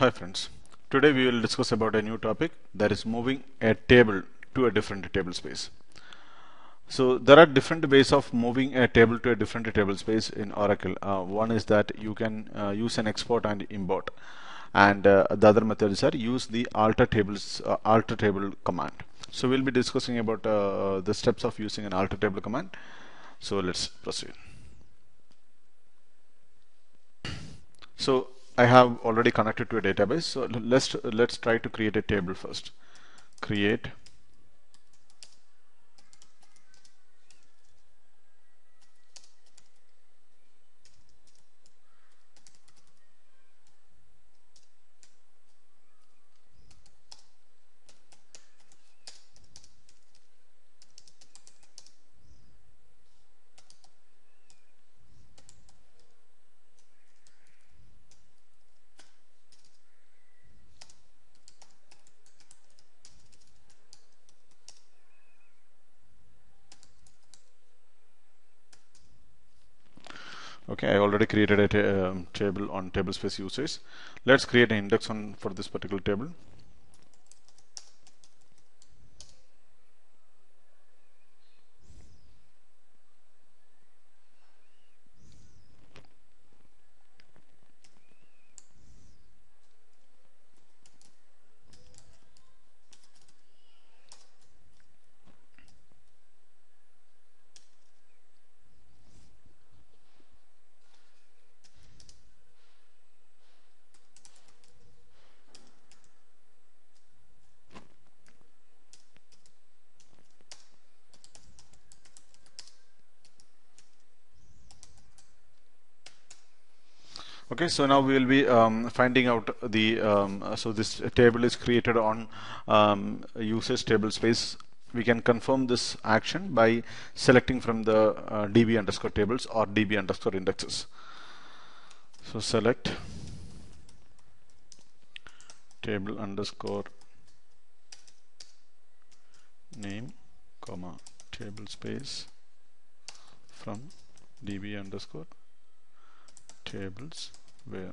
Hi friends. Today we will discuss about a new topic that is moving a table to a different table space. So there are different ways of moving a table to a different table space in Oracle. Uh, one is that you can uh, use an export and import and uh, the other methods are use the alter tables uh, alter table command. So we'll be discussing about uh, the steps of using an alter table command. So let's proceed. So I have already connected to a database. So let's let's try to create a table first. Create okay I already created a ta um, table on tablespace users let's create an index on for this particular table okay so now we will be um, finding out the um, so this table is created on um, users table space. We can confirm this action by selecting from the uh, db underscore tables or db underscore indexes. So select table underscore name comma table space from db underscore tables. Where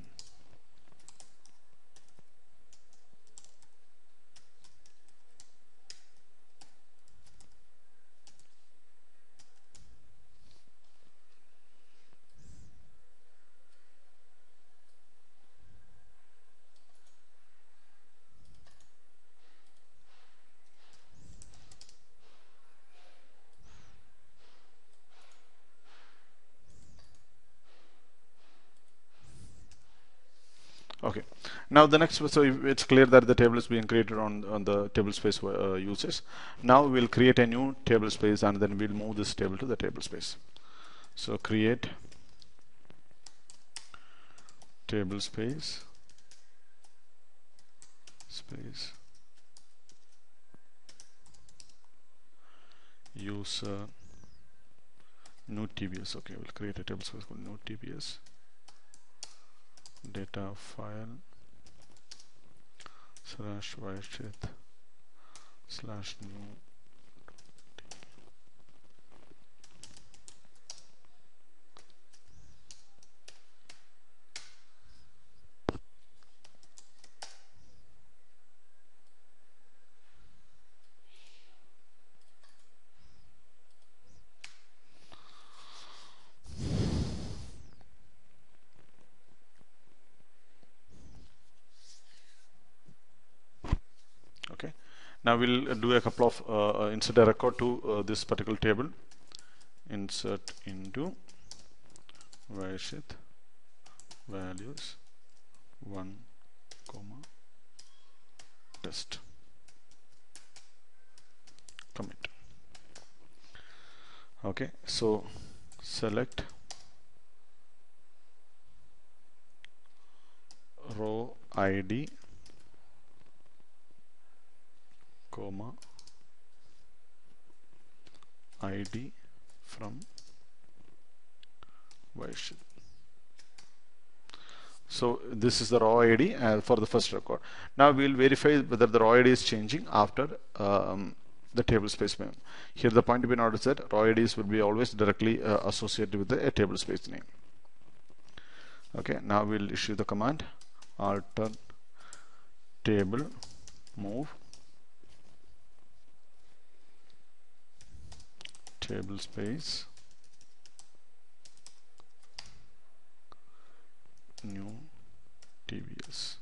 okay. Now the next so it's clear that the table is being created on on the table space uh, uses. Now we'll create a new table space and then we'll move this table to the table space. So create table space space user new tbs okay we'll create a table space called new tbs data file slash Wysheid slash new okay now we'll do a couple of uh, insert a record to uh, this particular table. Insert into values 1 comma test. Commit. Okay so select row id comma id from Wysheid. So this is the raw ID uh, for the first record. Now we will verify whether the raw ID is changing after um, the table space name. Here the point to be noticed that raw IDs will be always directly uh, associated with the, a table space name. Okay, now we'll issue the command alter table move table space. New TBS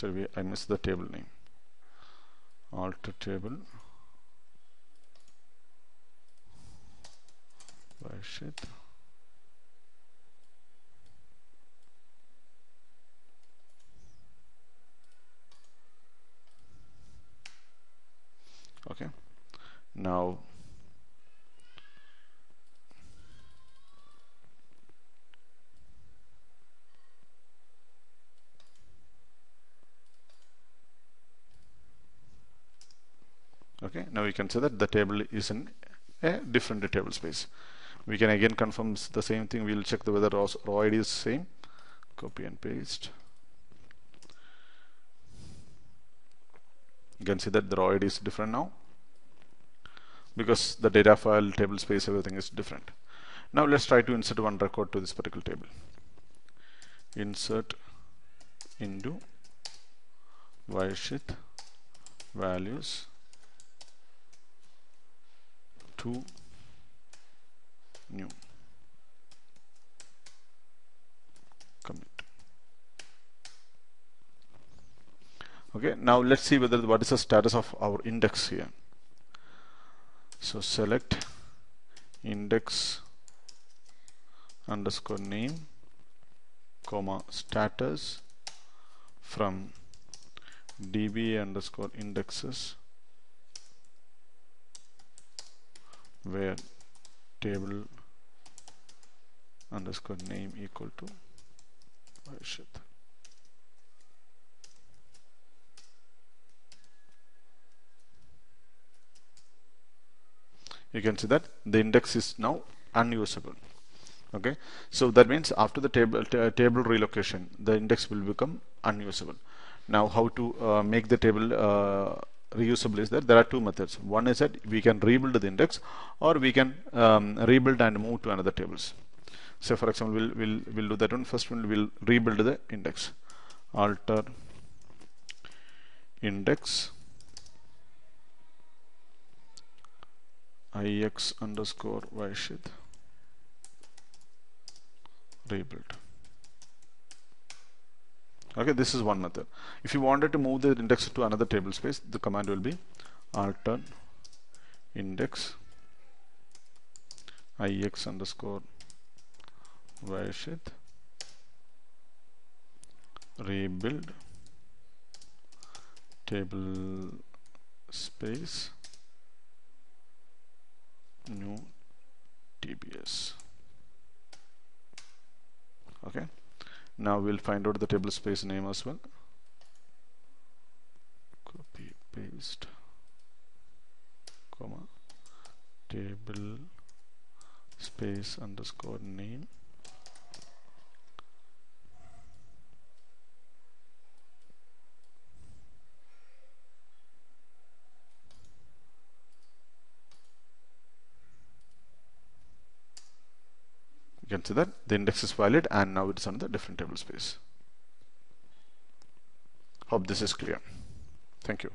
sorry I missed the table name. Alter table. Wysheid okay now okay now we can say that the table is in a different table space. We can again confirm the same thing. We'll check the whether row id is same. Copy and paste. You can see that the row id is different now because the data file table space everything is different. Now let's try to insert one record to this particular table. Insert into Wysheid values to new. Commit. Okay now let's see whether what is the status of our index here so select index underscore name comma status from db underscore indexes where table underscore name equal to. You can see that the index is now unusable. Okay, so that means after the table table relocation, the index will become unusable. Now, how to uh, make the table uh, reusable is that there are two methods. One is that we can rebuild the index or we can um, rebuild and move to another tables. So for example, we'll, we'll, we'll do that one. First one, we'll rebuild the index. Alter index ix underscore Wysheid rebuild. Okay this is one method. If you wanted to move the index to another table space the command will be alter index ix underscore Wysheid rebuild table space new TBS okay. Now we'll find out the table space name as well. Copy paste comma table space underscore name you can see that the index is valid and now it's on the different table space. Hope this is clear. Thank you